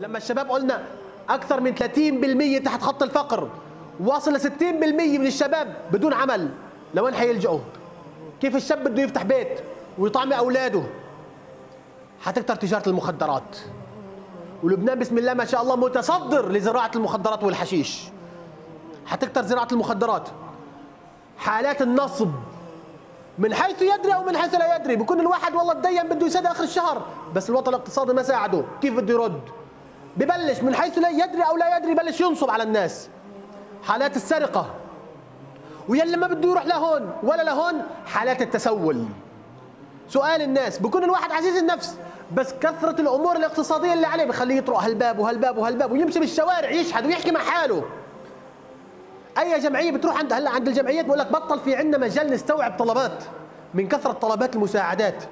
لما الشباب قلنا أكثر من 30% تحت خط الفقر واصل ل 60% من الشباب بدون عمل لوين حيلجأوا؟ كيف الشاب بده يفتح بيت ويطعم أولاده؟ حتكتر تجارة المخدرات. ولبنان بسم الله ما شاء الله متصدر لزراعة المخدرات والحشيش. حتكتر زراعة المخدرات. حالات النصب. من حيث يدري أو من حيث لا يدري بكون الواحد والله تدين بده يسد آخر الشهر بس الوضع الاقتصادي ما ساعده. كيف بده يرد؟ ببلش من حيث لا يدري أو لا يدري بلش ينصب على الناس. حالات السرقة. ويلي ما بده يروح لهون ولا لهون حالات التسول. سؤال الناس بكون الواحد عزيز النفس بس كثرة الأمور الاقتصادية اللي عليه بخليه يطرق هالباب وهالباب وهالباب ويمشي بالشوارع يشحد ويحكي مع حاله. أي جمعية بتروح عند هلا عند الجمعيات بقول لك بطل في عندنا مجال نستوعب طلبات من كثرة طلبات المساعدات.